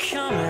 coming.